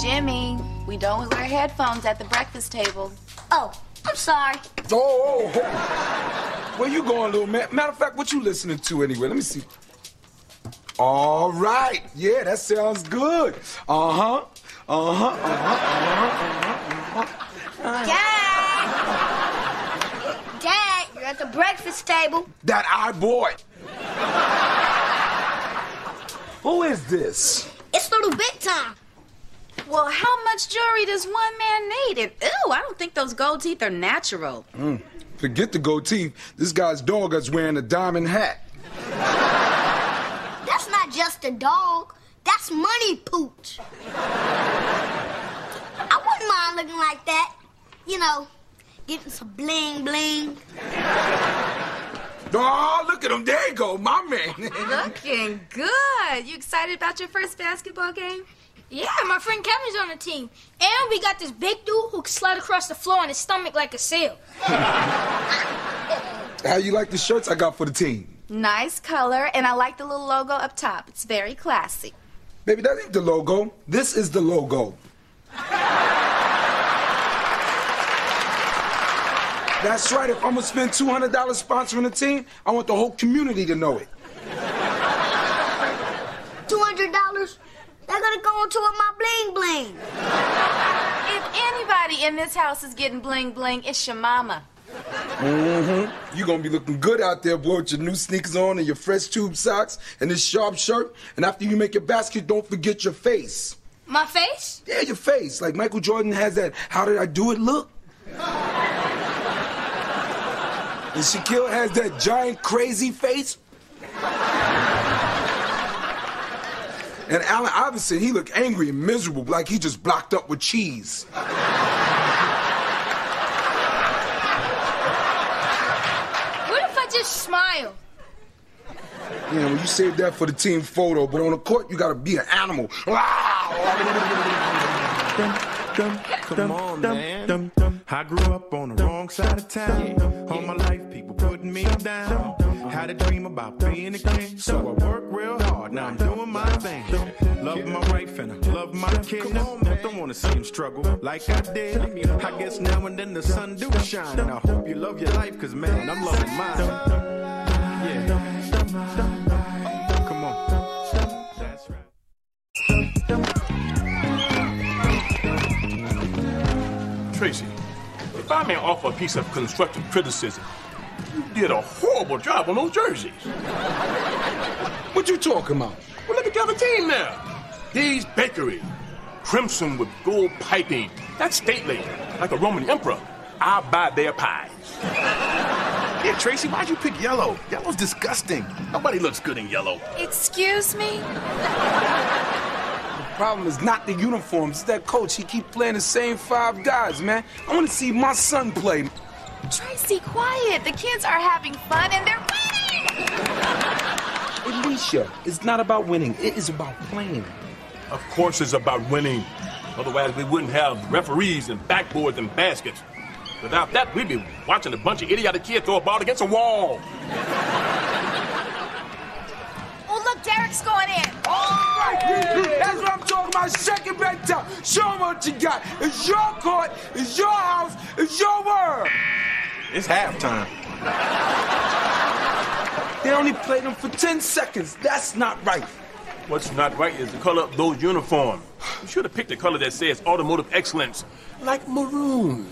Jimmy, we don't wear headphones at the breakfast table. Oh, I'm sorry. Oh, oh, oh. where you going, little man? Matter of fact, what you listening to anyway? Let me see. All right, yeah, that sounds good. Uh huh. Uh huh. Uh huh. Uh huh. Dad! Dad, you're at the breakfast table. That I boy. Who is this? It's little big time. Well, how much jewelry does one man need? And ew, I don't think those gold teeth are natural. Mm, forget the gold teeth. This guy's dog is wearing a diamond hat. That's not just a dog. That's money pooch. I wouldn't mind looking like that. You know, getting some bling bling. Oh, look at him. There you go, my man. Looking good. You excited about your first basketball game? Yeah, my friend Kevin's on the team. And we got this big dude who can slide across the floor on his stomach like a sail. How you like the shirts I got for the team? Nice color, and I like the little logo up top. It's very classy. Baby, that ain't the logo. This is the logo. That's right. If I'm gonna spend $200 sponsoring a team, I want the whole community to know it. $200? They're gonna go into it my bling bling. If anybody in this house is getting bling bling, it's your mama. Mm-hmm. You're gonna be looking good out there, boy, with your new sneakers on and your fresh tube socks and this sharp shirt. And after you make your basket, don't forget your face. My face? Yeah, your face. Like Michael Jordan has that how did I do it look? And Shaquille has that giant crazy face. And Allen Iverson, he looked angry and miserable, like he just blocked up with cheese. What if I just smile? You know, when you save that for the team photo, but on the court, you gotta be an animal. Ah! Come on, man. I grew up on the wrong side of town. All my life, people putting me down. Had a dream about being a king, so I work real hard. Now I'm doing my thing. Love my wife and I love my kid. Don't wanna see him struggle like I did. I guess now and then the sun do shine. And I hope you love your life, cause man, I'm loving mine. Yeah. Tracy, if I may offer a piece of constructive criticism, you did a horrible job on those jerseys. What you talking about? Well, look at the other team now. These bakery, crimson with gold piping. That's stately, like a Roman emperor. I buy their pies. Yeah, Tracy, why'd you pick yellow? Yellow's disgusting. Nobody looks good in yellow. Excuse me? The problem is not the uniforms, it's that coach. He keep playing the same five guys, man. I want to see my son play. Tracy, quiet. The kids are having fun and they're winning. Alicia, it's not about winning. It is about playing. Of course it's about winning. Otherwise, we wouldn't have referees and backboards and baskets. Without that, we'd be watching a bunch of idiotic kids throw a ball against a wall. Look, Derek's going in. All right, that's what I'm talking about. Second back down. Show them what you got. It's your court. It's your house. It's your world. It's halftime. They only played them for 10 seconds. That's not right. What's not right is the color of those uniforms. You should have picked a color that says automotive excellence, like maroon.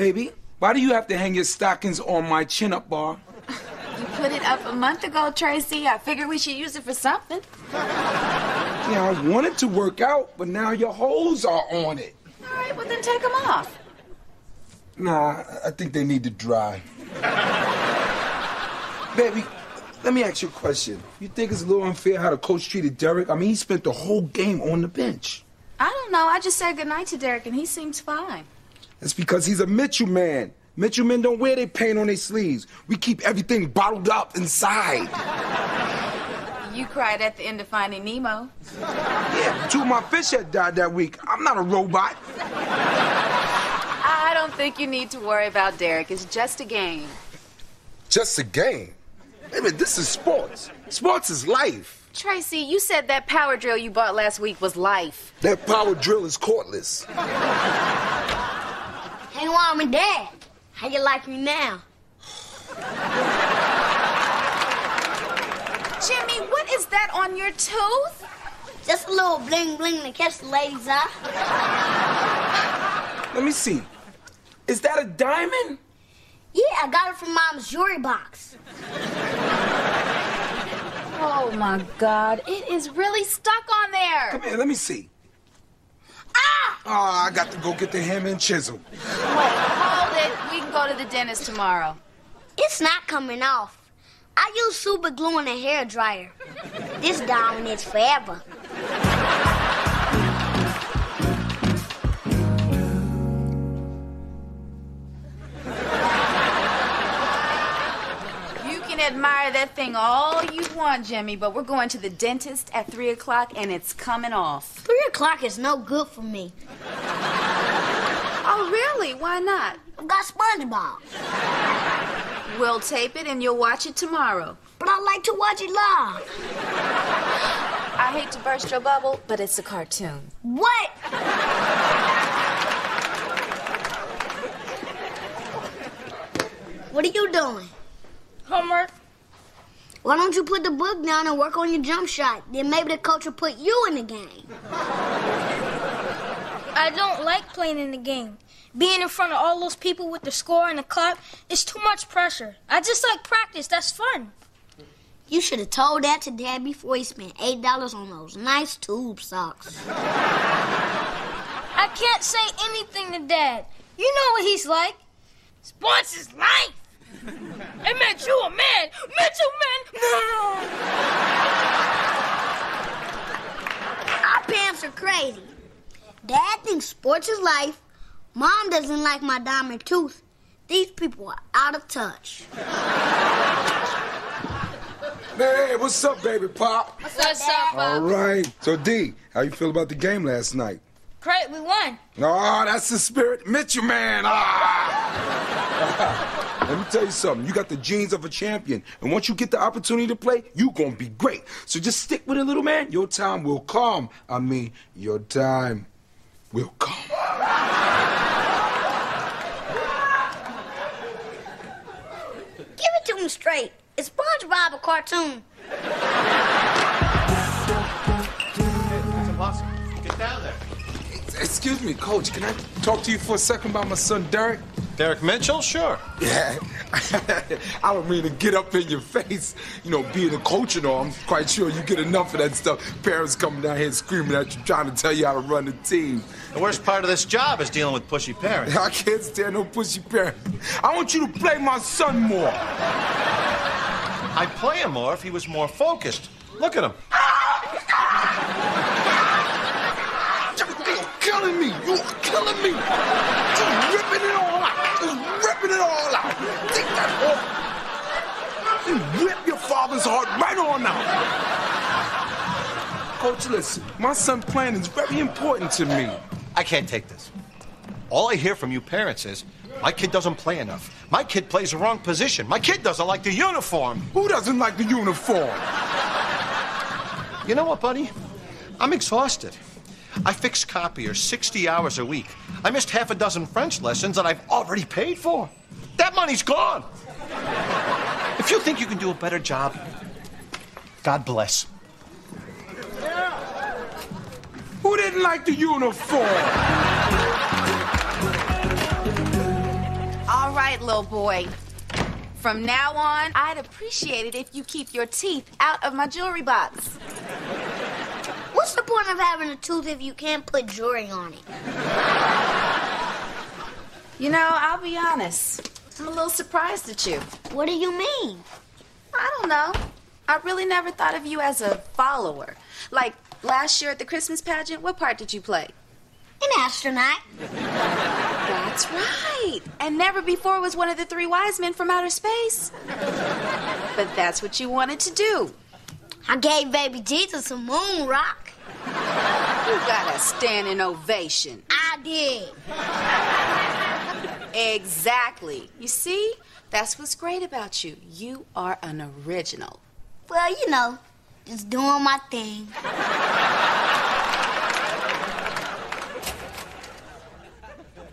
Baby, why do you have to hang your stockings on my chin up bar? You put it up a month ago, Tracy. I figured we should use it for something. Yeah, I wanted to work out, but now your holes are on it. All right, well, then take them off. Nah, I think they need to dry. Baby, let me ask you a question. You think it's a little unfair how the coach treated Derek? I mean, he spent the whole game on the bench. I don't know. I just said goodnight to Derek, and he seems fine. That's because he's a Mitchell man. Mitchell men don't wear their paint on their sleeves. We keep everything bottled up inside. You cried at the end of Finding Nemo. Yeah, two of my fish had died that week. I'm not a robot. I don't think you need to worry about Derek. It's just a game. Just a game. A minute, this is sports. Sports is life. Tracy, you said that power drill you bought last week was life. That power drill is courtless. Hang on, with Dad. How you like me now? Jimmy, what is that on your tooth? Just a little bling bling to catch the ladies' eye. Let me see. Is that a diamond? Yeah, I got it from Mom's jewelry box. Oh my God, it is really stuck on there. Come here, let me see. Oh, I got to go get the hammer and chisel. Wait, hold it. We can go to the dentist tomorrow. It's not coming off. I use super glue in a hair dryer. This diamond is forever. Admire that thing all you want, Jimmy, but we're going to the dentist at 3 o'clock and it's coming off. Three o'clock is no good for me. Oh, really? Why not? I've got SpongeBob, We'll tape it and you'll watch it tomorrow. but I like to watch it live. I hate to burst your bubble, but it's a cartoon. What? What are you doing? Homework. Why don't you put the book down and work on your jump shot? Then maybe the coach will put you in the game. I don't like playing in the game. Being in front of all those people with the score and the clock is too much pressure. I just like practice. That's fun. You should have told that to Dad before he spent eight dollars on those nice tube socks. I can't say anything to Dad. You know what he's like. Sports is life. It meant you a man. Meant you man. No. Our parents are crazy. Dad thinks sports is life. Mom doesn't like my diamond tooth. These people are out of touch. Hey, what's up, baby pop? What's up, All right. So, D, how you feel about the game last night? Great, we won. Oh, that's the spirit. Mitchell, man. Ah! Let me tell you something. You got the genes of a champion. And once you get the opportunity to play, you going to be great. So just stick with it, little man. Your time will come. I mean, your time will come. Give it to him straight. Is SpongeBob a cartoon? Excuse me, coach. Can I talk to you for a second about my son, Derek? Derek Mitchell? Sure. Yeah. I don't mean to get up in your face. You know, being a coach and all, I'm quite sure you get enough of that stuff. Parents coming down here screaming at you, trying to tell you how to run the team. The worst part of this job is dealing with pushy parents. I can't stand no pushy parent. I want you to play my son more. I'd play him more if he was more focused. Look at him. You're killing me. You're killing me. Just ripping it all out. Just ripping it all out. Take that off. You rip your father's heart right on out. Coach, listen. My son playing is very important to me. I can't take this. All I hear from you parents is, my kid doesn't play enough. My kid plays the wrong position. My kid doesn't like the uniform. Who doesn't like the uniform? You know what, buddy? I'm exhausted. I fix copiers 60 hours a week. I missed half a dozen French lessons that I've already paid for. That money's gone. If you think you can do a better job, God bless. Yeah. Who didn't like the uniform? All right, little boy. From now on, I'd appreciate it if you keep your teeth out of my jewelry box. What's the point of having a tooth if you can't put jewelry on it? You know, I'll be honest. I'm a little surprised at you. What do you mean? I don't know. I really never thought of you as a follower. Like last year at the Christmas pageant, what part did you play? An astronaut. That's right. And never before was one of the three wise men from outer space. But that's what you wanted to do. I gave baby Jesus a moon rock. You got a standing ovation. I did. Exactly. You see? That's what's great about you. You are an original. Well, you know, just doing my thing.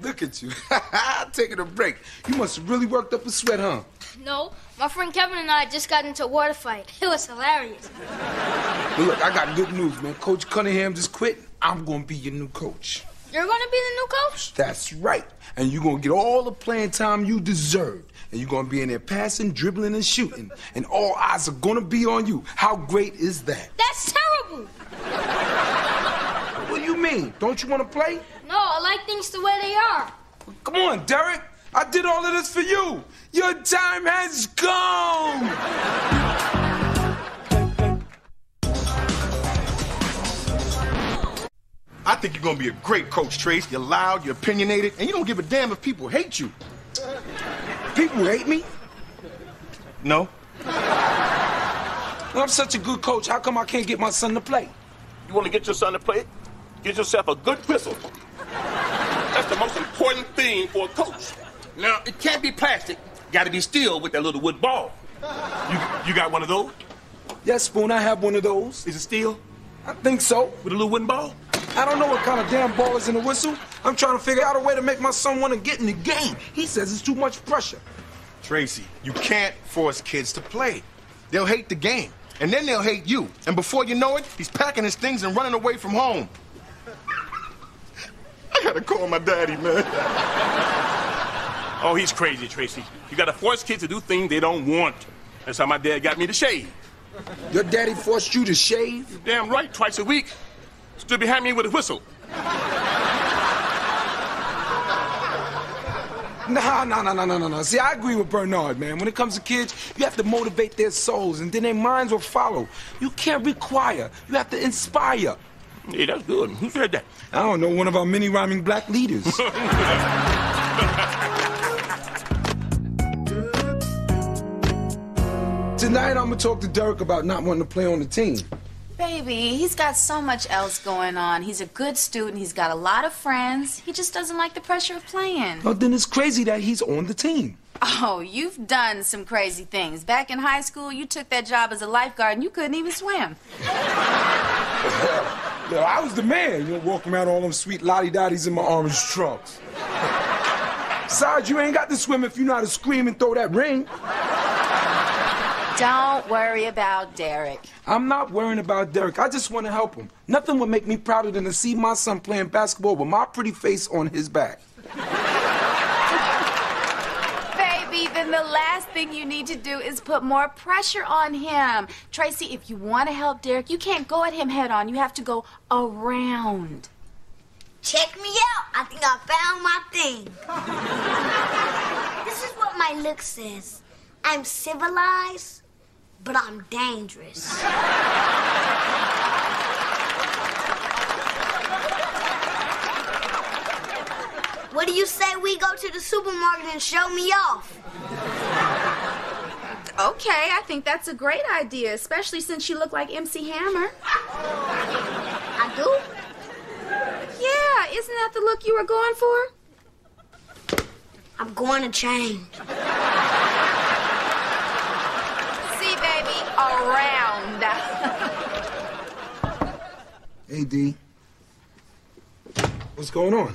Look at you. Taking a break. You must have really worked up a sweat, huh? No, my friend Kevin and I just got into a water fight. It was hilarious. But look, I got good news, man. Coach Cunningham just quit. I'm going to be your new coach. You're gonna be the new coach? That's right. And you're going to get all the playing time you deserve. And you're going to be in there passing, dribbling, and shooting. And all eyes are going to be on you. How great is that? That's terrible. What do you mean? Don't you want to play? No, I like things the way they are. Come on, Derek. I did all of this for you. Your time has come. I think you're gonna be a great coach, Trace. You're loud, you're opinionated, and you don't give a damn if people hate you. People hate me. No? I'm such a good coach. How come I can't get my son to play? You want to get your son to play? Get yourself a good whistle. That's the most important thing for a coach. Now, it can't be plastic. Got to be steel with that little wood ball. You, you got one of those? Yes, Spoon, I have one of those. Is it steel I think so. with a little wooden ball? I don't know what kind of damn ball is in the whistle. I'm trying to figure out a way to make my son want to get in the game. He says it's too much pressure. Tracy, you can't force kids to play. They'll hate the game, and then they'll hate you. And before you know it, he's packing his things and running away from home. I gotta call my daddy, man. Oh, he's crazy, Tracy. You got to force kids to do things they don't want. That's how my dad got me to shave. Your daddy forced you to shave? Damn right, twice a week. Stood behind me with a whistle. Nah, nah, nah, nah, nah, nah, nah. See, I agree with Bernard, man. When it comes to kids, you have to motivate their souls, and then their minds will follow. You can't require. You have to inspire. Hey, that's good. Who said that? I don't know, one of our many rhyming black leaders. Tonight, I'm gonna talk to Derek about not wanting to play on the team. Baby, he's got so much else going on. He's a good student. He's got a lot of friends. He just doesn't like the pressure of playing. Well, then it's crazy that he's on the team. Oh, you've done some crazy things. Back in high school, you took that job as a lifeguard and you couldn't even swim. I was the man, you know, walking around all them sweet lottie dotties in my orange trunks. Besides, you ain't got to swim if you know how to scream and throw that ring. Don't worry about Derek. I'm not worrying about Derek. I just want to help him. Nothing would make me prouder than to see my son playing basketball with my pretty face on his back. Baby, then the last thing you need to do is put more pressure on him. Tracy, if you want to help Derek, you can't go at him head on. You have to go around. Check me out. I think I found my thing. this is what my look says. I'm civilized, but I'm dangerous. What do you say we go to the supermarket and show me off? Okay, I think that's a great idea, especially since you look like MC Hammer. I do? Yeah, isn't that the look you were going for? I'm going to change. See, baby, around. Hey, D. What's going on?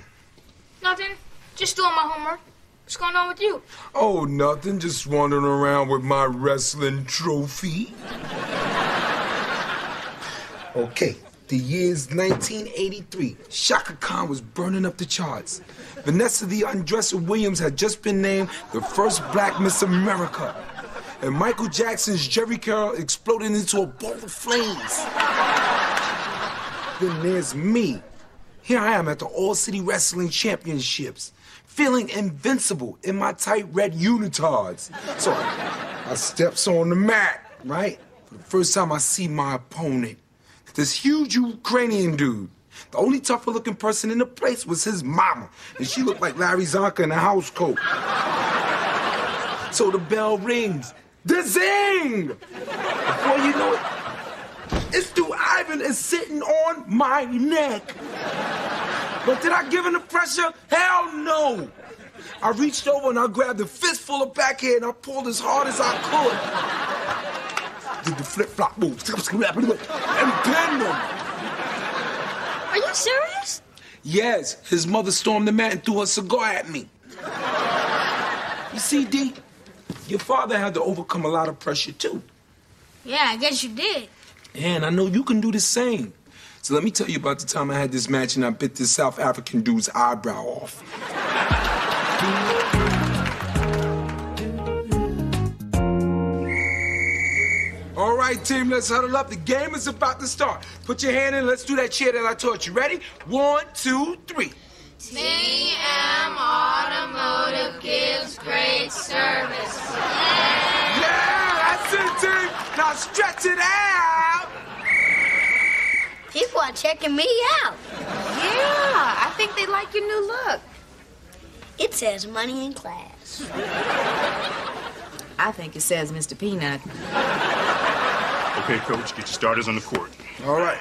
Nothing. Just doing my homework. What's going on with you? Oh, nothing. Just wandering around with my wrestling trophy. Okay, the year's 1983. Chaka Khan was burning up the charts. Vanessa the Undresser Williams had just been named the first black Miss America. And Michael Jackson's Jheri curl exploded into a ball of flames. then there's me. Here I am at the All City Wrestling Championships, feeling invincible in my tight red unitards. So I steps on the mat, right? For the first time I see my opponent, this huge Ukrainian dude. The only tougher looking person in the place was his mama, and she looked like Larry Csonka in a house coat. So the bell rings. The zing! Before you know it, it's Stu Ivan is sitting on my neck. But did I give him the pressure? Hell no. I reached over and I grabbed a fistful of backhand and I pulled as hard as I could. Did the flip flop move and pinned him. Are you serious? Yes, his mother stormed the mat and threw a cigar at me. You see, D, your father had to overcome a lot of pressure too. Yeah, I guess you did. And I know you can do the same. So let me tell you about the time I had this match and I bit this South African dude's eyebrow off. All right, team, let's huddle up. The game is about to start. Put your hand in. Let's do that cheer that I taught you. Ready? One, two, three. CM Automotive gives great service. Yeah, that's it, team. Now stretch it out. People are checking me out. Yeah, I think they like your new look. It says money in class. I think it says Mr. Peanut. Okay, coach, get your starters on the court. All right.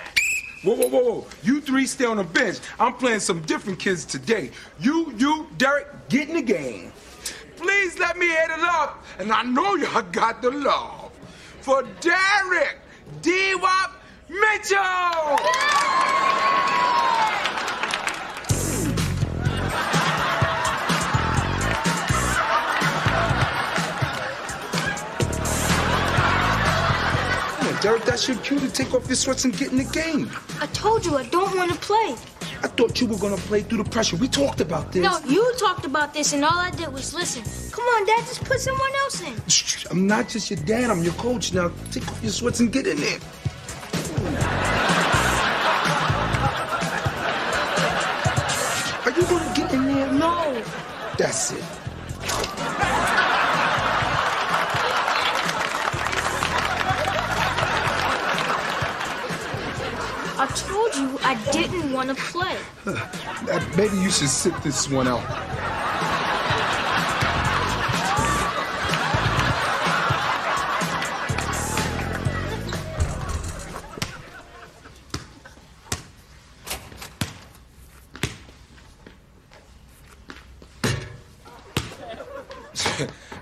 Whoa, whoa, whoa, whoa. You three stay on the bench. I'm playing some different kids today. You, you, Derek, get in the game. Please let me hit it up. And I know y'all got the love. For Derek D-Wop Mitchell! Derek, that's your cue to take off your sweats and get in the game. I told you I don't want to play. I thought you were gonna play through the pressure. We talked about this. No, you talked about this and all I did was listen. Come on, Dad, just put someone else in. Shh, I'm not just your dad, I'm your coach. Now take off your sweats and get in there. Are you gonna get in there? No. That's it. Told you I didn't want to play. Uh, maybe you should sit this one out.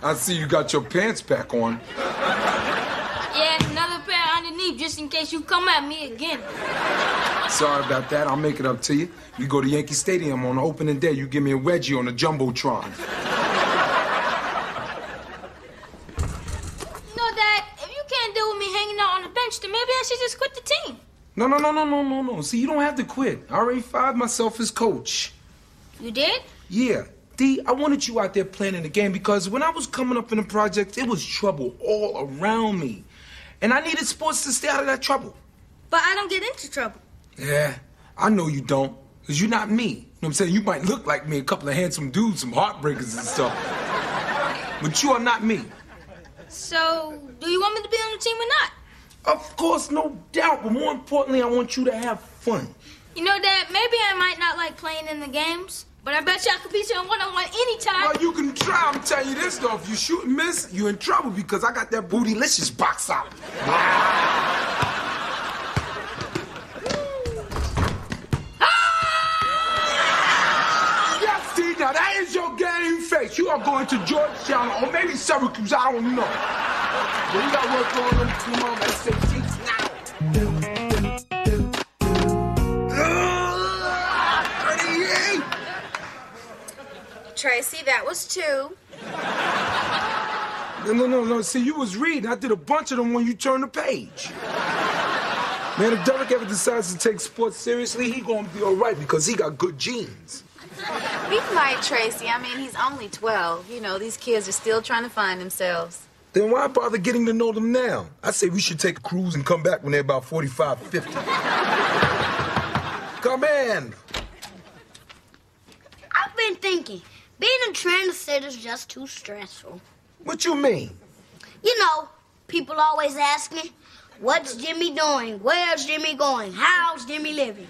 I see you got your pants back on. Case you come at me again. Sorry about that. I'll make it up to you. You go to Yankee Stadium on the opening day. You give me a wedgie on the jumbotron. No, Dad, if you can't deal with me hanging out on the bench, then maybe I should just quit the team. No, no, no, no, no, no, no. See, you don't have to quit. I already fired myself as coach. You did? Yeah. D, I wanted you out there playing in the game because when I was coming up in the project, it was trouble all around me. And I needed sports to stay out of that trouble. But I don't get into trouble. Yeah, I know you don't. Because you're not me. You know what I'm saying? You might look like me, a couple of handsome dudes, some heartbreakers and stuff. But you are not me. So, do you want me to be on the team or not? Of course, no doubt. But more importantly, I want you to have fun. You know, Dad, maybe I might not like playing in the games, but I bet you I could beat you in one-on-one anytime. Well, you can try. I'm telling you this, though. If you shoot and miss, you're in trouble because I got that bootylicious box out. Yes, see, now that is your game face. You are going to Georgetown or maybe Syracuse. I don't know. But you got work on them two more SATs now. Tracy, that was two. No, no, no, no. See, you was reading. I did a bunch of them when you turned the page. Man, if Derek ever decides to take sports seriously, he gonna be all right because he got good genes. He might, Tracy. I mean, he's only 12. You know, these kids are still trying to find themselves. Then why bother getting to know them now? I say we should take a cruise and come back when they're about 45, 50. come in. I've been thinking, being a transit is just too stressful. What you mean? You know, people always ask me, what's Jimmy doing? Where's Jimmy going? How's Jimmy living?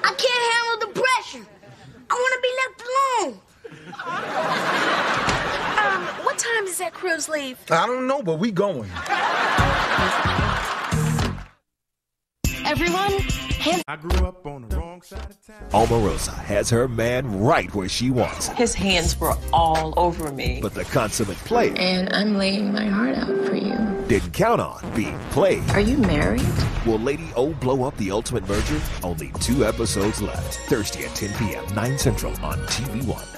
I can't handle the pressure. I want to be left alone. Um, what time does that cruise leave? I don't know, but we going. Everyone, hands. I grew up on the wrong side of town. Omarosa has her man right where she wants him. His hands were all over me. But the consummate player And I'm laying my heart out for you. didn't count on being played. Are you married? Will Lady O blow up the ultimate merger? Only two episodes left. Thursday at 10 p.m., 9 Central on TV One.